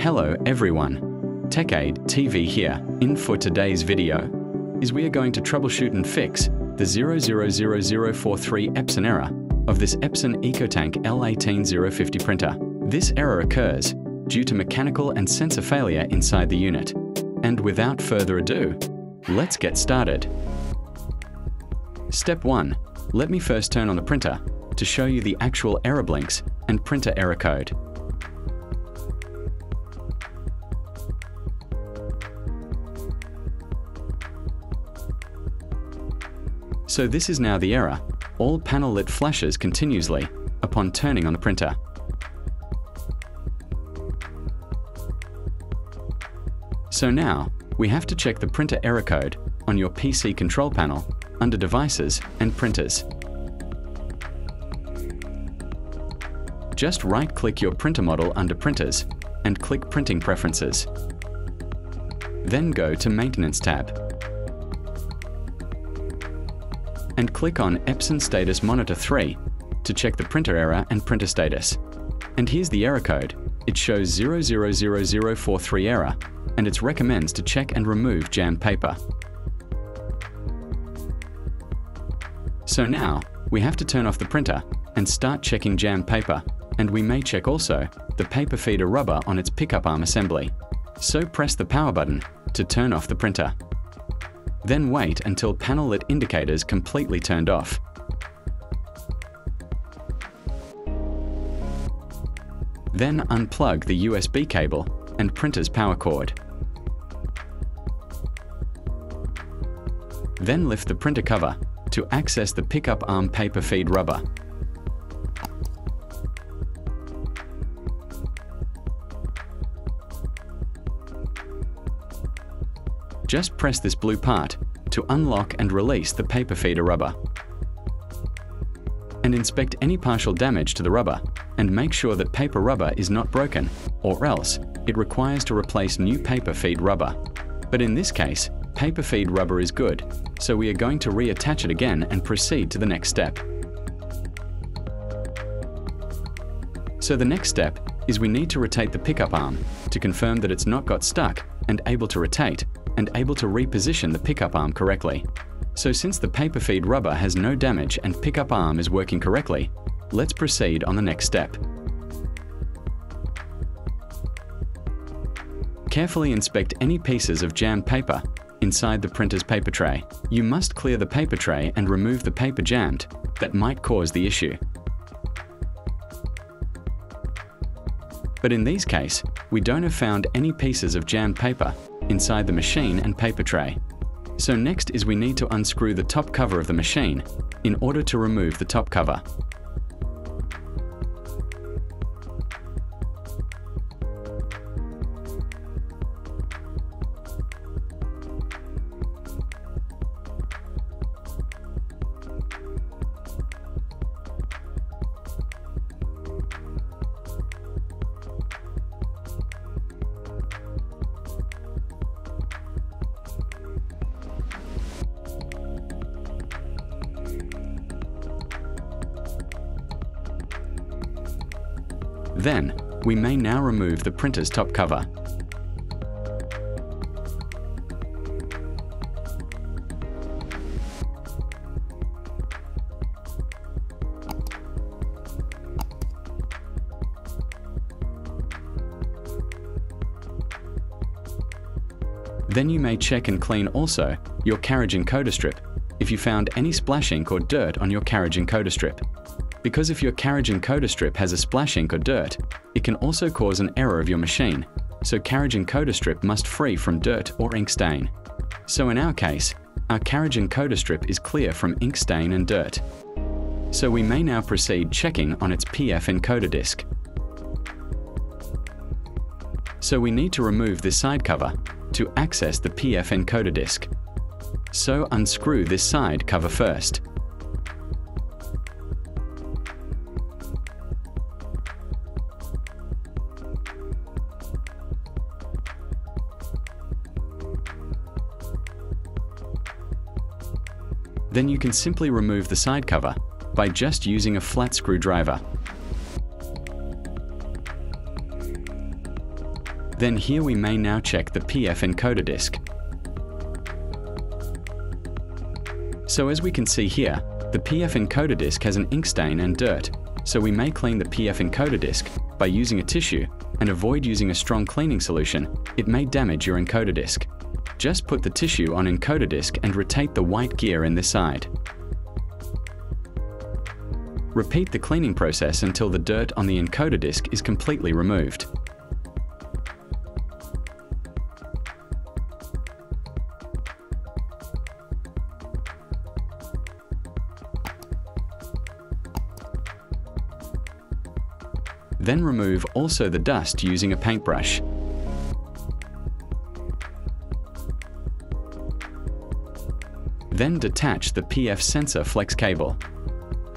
Hello everyone, TechAid TV here. In for today's video is we are going to troubleshoot and fix the 000043 Epson error of this Epson EcoTank L18050 printer. This error occurs due to mechanical and sensor failure inside the unit. And without further ado, let's get started. Step 1. Let me first turn on the printer to show you the actual error blinks and printer error code. So this is now the error. All panel lit flashes continuously upon turning on the printer. So now, we have to check the printer error code on your PC control panel under Devices and Printers. Just right-click your printer model under Printers and click Printing Preferences. Then go to Maintenance tab and click on Epson Status Monitor 3 to check the printer error and printer status. And here's the error code. It shows 000043 error, and it recommends to check and remove jammed paper. So now, we have to turn off the printer and start checking jammed paper, and we may check also the paper feeder rubber on its pickup arm assembly. So press the power button to turn off the printer. Then wait until panel lit indicators completely turned off. Then unplug the USB cable and printer's power cord. Then lift the printer cover to access the pickup arm paper feed rubber. Just press this blue part to unlock and release the paper feeder rubber. And inspect any partial damage to the rubber and make sure that paper rubber is not broken or else it requires to replace new paper feed rubber. But in this case, paper feed rubber is good, so we are going to reattach it again and proceed to the next step. So the next step is we need to rotate the pickup arm to confirm that it's not got stuck and able to rotate and able to reposition the pickup arm correctly. So since the paper feed rubber has no damage and pickup arm is working correctly, let's proceed on the next step. Carefully inspect any pieces of jammed paper inside the printer's paper tray. You must clear the paper tray and remove the paper jammed that might cause the issue. But in these case, we don't have found any pieces of jammed paper inside the machine and paper tray. So next is we need to unscrew the top cover of the machine in order to remove the top cover. Then, we may now remove the printer's top cover. Then you may check and clean also your carriage encoder strip if you found any splash ink or dirt on your carriage encoder strip. Because if your carriage encoder strip has a splash ink or dirt, it can also cause an error of your machine, so carriage encoder strip must free from dirt or ink stain. So in our case, our carriage encoder strip is clear from ink stain and dirt. So we may now proceed checking on its PF encoder disc. So we need to remove this side cover to access the PF encoder disc. So unscrew this side cover first. Then you can simply remove the side cover by just using a flat screwdriver. Then here we may now check the PF encoder disk. So as we can see here, the PF encoder disk has an ink stain and dirt, so we may clean the PF encoder disk by using a tissue and avoid using a strong cleaning solution, it may damage your encoder disk. Just put the tissue on encoder disk and rotate the white gear in the side. Repeat the cleaning process until the dirt on the encoder disk is completely removed. Then remove also the dust using a paintbrush. Then detach the PF sensor flex cable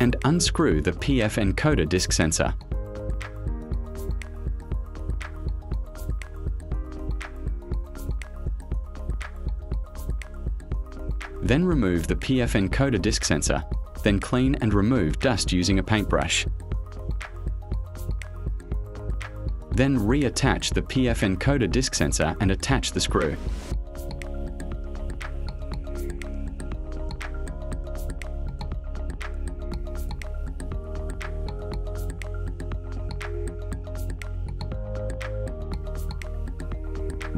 and unscrew the PF encoder disk sensor. Then remove the PF encoder disk sensor, then clean and remove dust using a paintbrush. Then reattach the PF encoder disk sensor and attach the screw.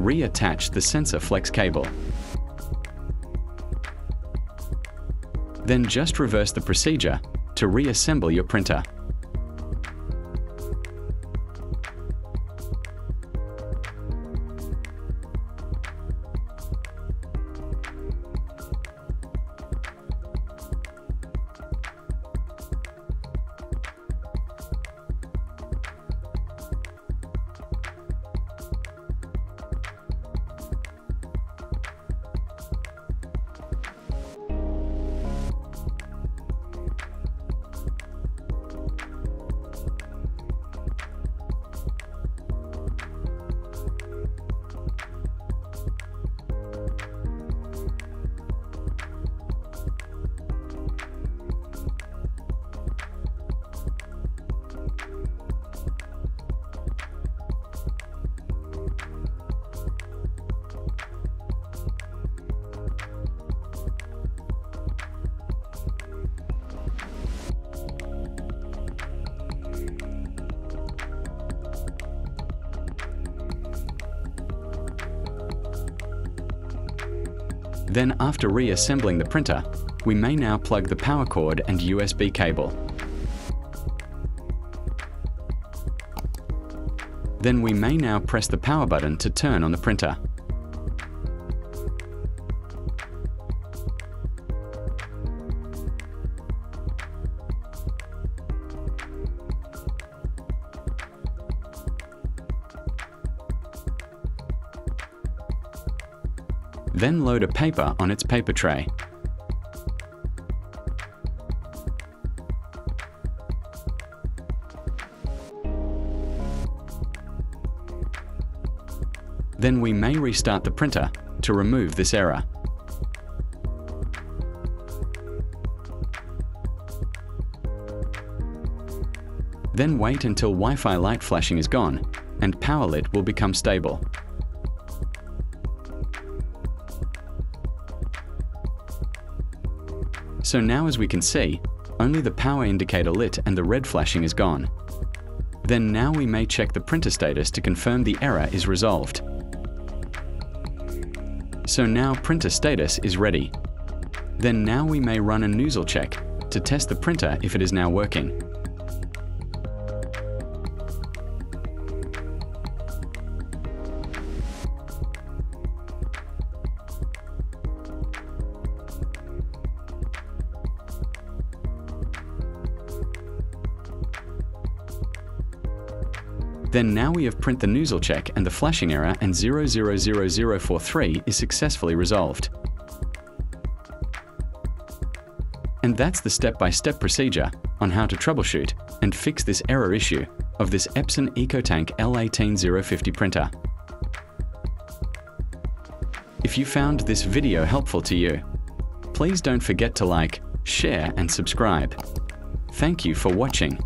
Reattach the sensor flex cable. Then just reverse the procedure to reassemble your printer. Then after reassembling the printer, we may now plug the power cord and USB cable. Then we may now press the power button to turn on the printer. Then load a paper on its paper tray. Then we may restart the printer to remove this error. Then wait until Wi-Fi light flashing is gone and power lit will become stable. So now as we can see, only the power indicator lit and the red flashing is gone. Then now we may check the printer status to confirm the error is resolved. So now printer status is ready. Then now we may run a nozzle check to test the printer if it is now working. Then now we have print the nozzle check and the flashing error and 000043 is successfully resolved. And that's the step-by-step -step procedure on how to troubleshoot and fix this error issue of this Epson EcoTank L18050 printer. If you found this video helpful to you, please don't forget to like, share and subscribe. Thank you for watching.